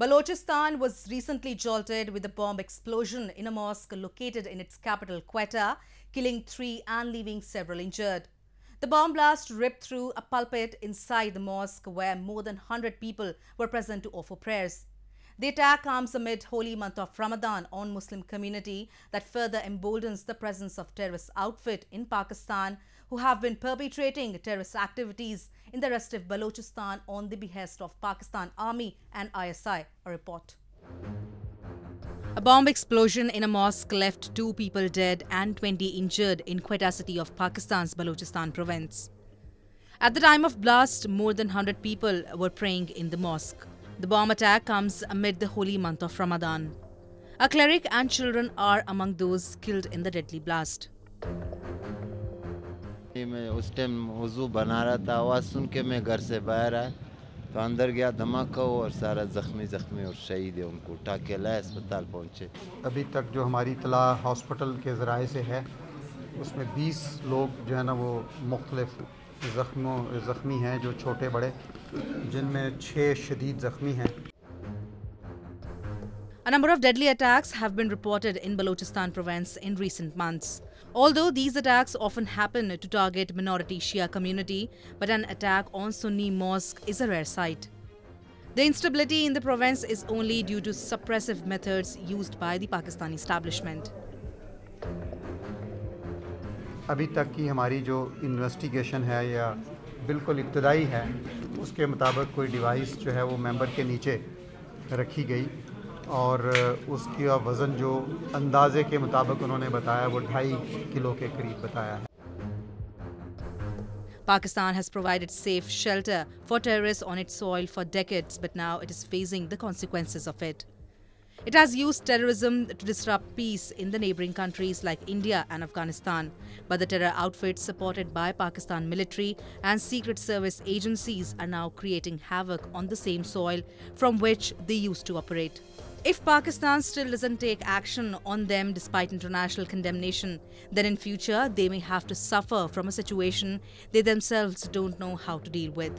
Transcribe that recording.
Balochistan was recently jolted with a bomb explosion in a mosque located in its capital, Quetta, killing three and leaving several injured. The bomb blast ripped through a pulpit inside the mosque where more than 100 people were present to offer prayers. The attack comes amid holy month of Ramadan on Muslim community that further emboldens the presence of terrorist outfit in Pakistan who have been perpetrating terrorist activities in the restive Balochistan on the behest of Pakistan Army and ISI, a report. A bomb explosion in a mosque left two people dead and 20 injured in Quetta city of Pakistan's Balochistan province. At the time of blast, more than 100 people were praying in the mosque. The bomb attack comes amid the holy month of Ramadan. A cleric and children are among those killed in the deadly blast. मैं उस time वजू बना रहा था आवाज़ सुन के मैं घर से बाहर आया तो अंदर गया धमाका हो और सारा जख्मी जख्मी और शहीद है उनको उठा के लाए अस्पताल पहुँचे अभी तक जो हमारी इतला हॉस्पिटल के ज़राए से है उसमें 20 लोग जो है ना वो मुख्तलिफ ज़ख्मों ज़ख्मी हैं जो छोटे बड़े जिनमें छः शदीद ज़ख्मी हैं A number of deadly attacks have been reported in Balochistan province in recent months. Although these attacks often happen to target minority Shia community, but an attack on Sunni mosque is a rare sight. The instability in the province is only due to suppressive methods used by the Pakistani establishment. अभी तक की हमारी जो investigation है या बिल्कुल इब्तदाई है उसके मुताबिक कोई डिवाइस जो है वो मेंबर के नीचे रखी गई और उसका वज़न जो अंदाजे के मुताबिक उन्होंने बताया वो ढाई किलो के करीब बताया है Pakistan has provided safe shelter for terrorists on its soil for decades, but now it is facing the consequences of it. It has used terrorism to disrupt peace in the neighboring countries like India and Afghanistan. But the terror outfits supported by Pakistan military and secret service agencies are now creating havoc on the same soil from which they used to operate. If Pakistan still doesn't take action on them despite international condemnation, then in future they may have to suffer from a situation they themselves don't know how to deal with.